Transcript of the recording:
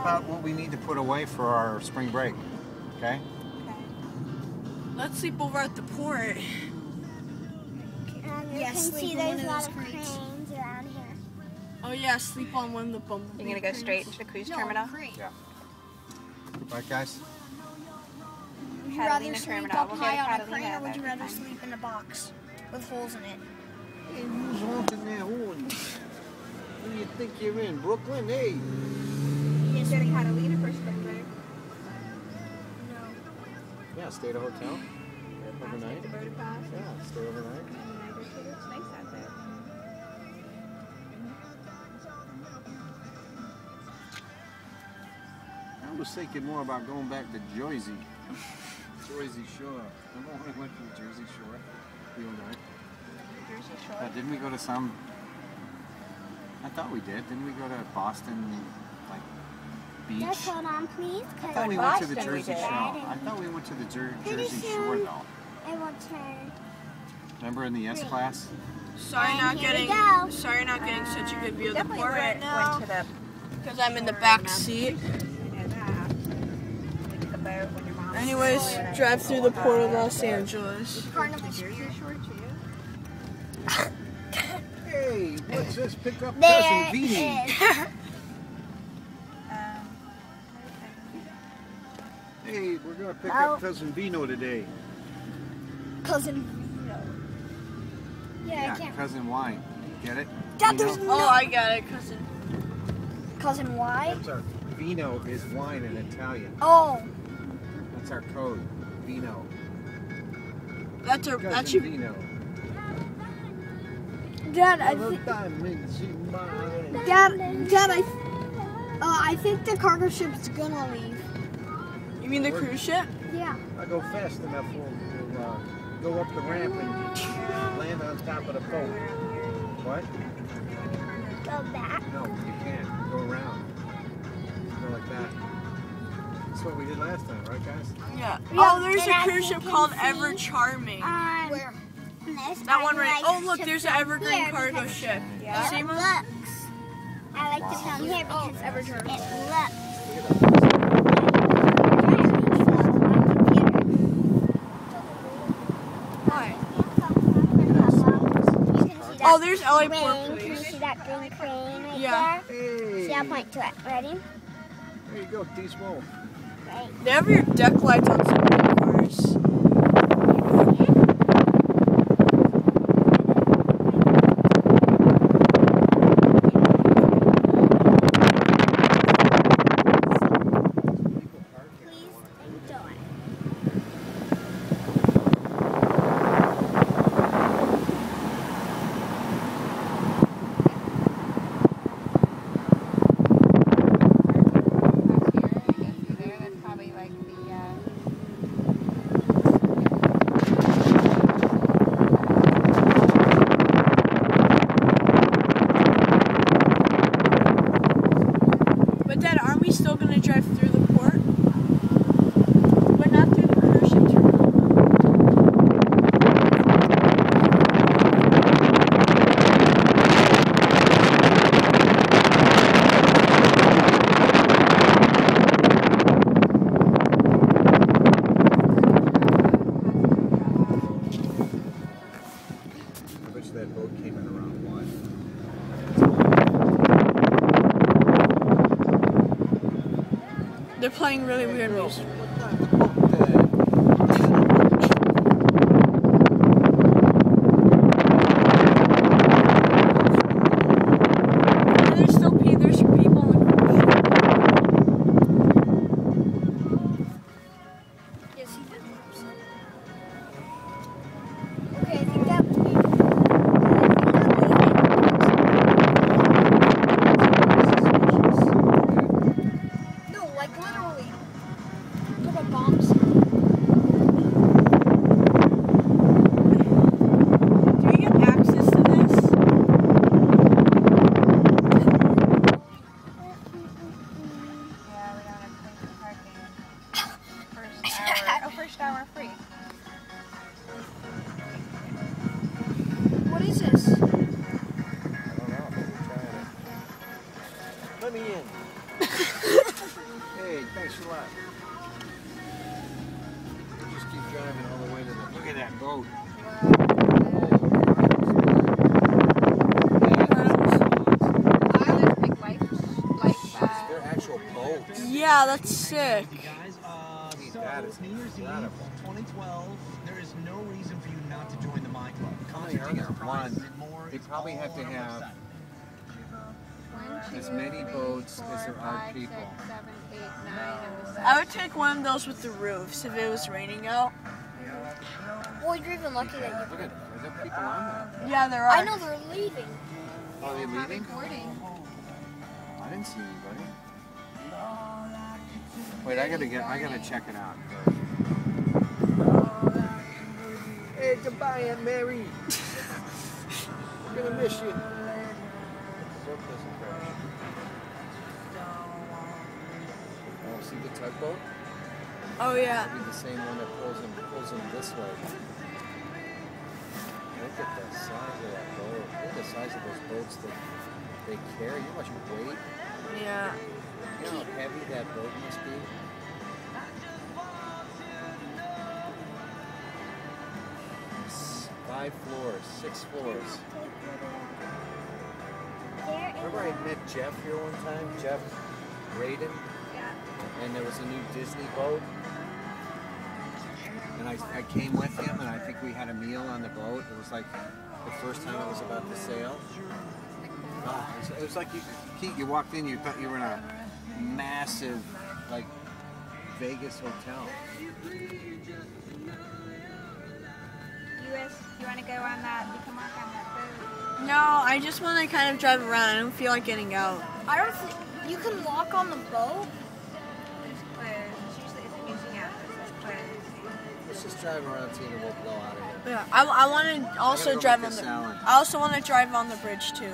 let's map out what we need to put away for our spring break. Okay? Okay. Let's sleep over at the port. Um, you yeah, can see there's a lot of cranes. cranes around here. Oh yeah, sleep on one of the bumblebee You're gonna go straight into the cruise terminal? Yeah. Right, guys? Would you Catalina rather sleep Terminal. up We'll go high to on a crane, or would you rather fine. sleep in a box with holes in it? Hey, who's honking their horn? Where do you think you're in? Brooklyn? Hey! You go Catalina for spring break. Yeah, stay at a hotel. Overnight. The boat pass. Yeah, stay overnight. It's nice out there. I was thinking more about going back to Jersey. Jersey Shore. Remember when we went to the Jersey Shore? You and I? Jersey Uh, didn't we go to some? I thought we did. Didn't we go to Boston, like beach? Just hold on, please, I thought we went to the Jersey did. Shore. I thought we went to the Jer- Jersey. Shore though. I will turn. Remember in the S class? Sorry, not getting. Sorry, not getting such a good view of the port right went, now. to the Because I'm in the back seat. I know that. We took a boat when your mom Anyways, drive through the port of Los Angeles. Carnival Jersey Shore too. Hey, what's this? Pick up There cousin Beanie. Hey, we're gonna pick up cousin Vino today. Cousin Vino. Yeah, Yeah, I can't. cousin Wine. Get it? Dad, Vino? there's no. Oh, I got it, cousin. Cousin Y? That's our Vino is wine in Italian. Oh. That's our code. Vino. That's our. Cousin That should. Vino. Dad, I think. diamonds in mine. Dad, Dad, I. Uh, I think the cargo ship's gonna leave. You mean the cruise ship? Yeah. I go fast enough, we'll, we'll uh, go up the ramp and land on top of the boat. What? Go back. No, you can't. Go around. Go like that. That's what we did last time, right, guys? Yeah. Yeah, Oh, there's and a cruise ship called see- Ever Charming. Um, Where? That one right. Oh, look, there's an Evergreen cargo ship. Yeah. See, It Mom? looks. I like to come here because Oh, Ever Charming. it looks. Oh, there's LA Port crane. Can you see that green crane right Yeah. there? Hey! See, I'll point to it. Ready? There you go, Tismo. Right. They have your deck lights on some of the cars. Please enjoy. That's probably like the, uh, But Dad, aren't we still gonna drive through the port? But not through the cruise ship terminal. I wish that boat came in around one. They're playing really weird music. There's still people on the cruise ship. Yes, he did. Boats. Yeah, that's sick. Guys, uh, Dude, so that is New Year's Eve, incredible. 2012. There is no reason for you not to join the My Club. How many Concert are tickets, there? prizes, One. and more. They It's probably all have to on our have website. One, As two, many three, boats as four, there are five, people. six, seven, eight, nine of the I would take one of those with the roofs if it was raining out. Well, you're even lucky that you. Look at, are there people on there? Yeah, there are. I know they're leaving. Are they Not leaving? recording. I didn't see anybody. Wait, I gotta get, I gotta check it out. Hey, goodbye, Aunt Mary. We're gonna miss you. Oh, see the tugboat? Oh yeah. That'd be the same one that pulls him, pulls him this way. Look at the size of that boat. Look at the size of those boats that they carry. You know how much weight? Yeah. You know how heavy that boat must be? Five floors, six floors. Remember I met Jeff here one time? Jeff Braden? Yeah. and there was a new Disney boat. And I, I came with him, and I think we had a meal on the boat. It was like the first time it was about to sail. Oh, it, was, it was like you, Keith, you walked in, you thought you were in a massive, like, Vegas hotel. You guys, you want to go on that? You can on that boat. No, I just want to kind of drive around. I don't feel like getting out. I don't think you can walk on the boat. Let's just drive around, Tina. We'll blow out of here. Yeah. I, I want to also drive on the. salad. I also want to drive on the bridge too.